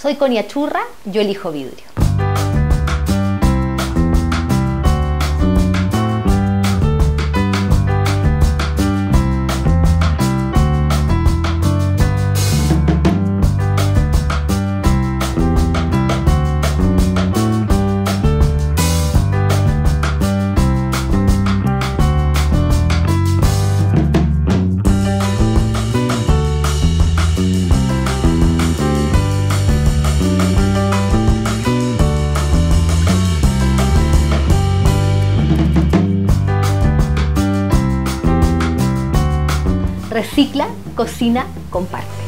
Soy Conia Churra, yo elijo vidrio. Recicla, cocina, comparte.